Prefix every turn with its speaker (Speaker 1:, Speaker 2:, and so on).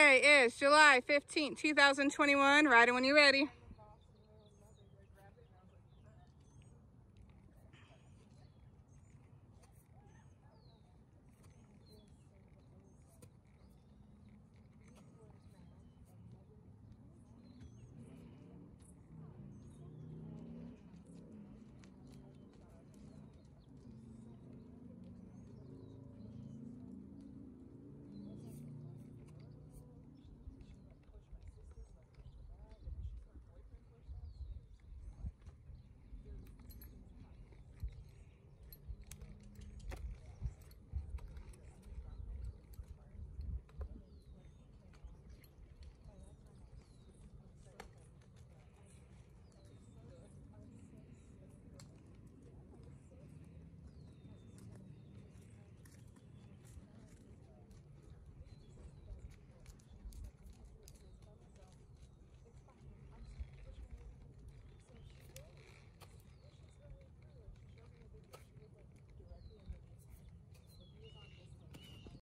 Speaker 1: Today is July 15th, 2021. Ride when you're ready.